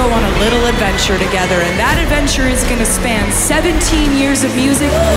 go on a little adventure together, and that adventure is going to span 17 years of music.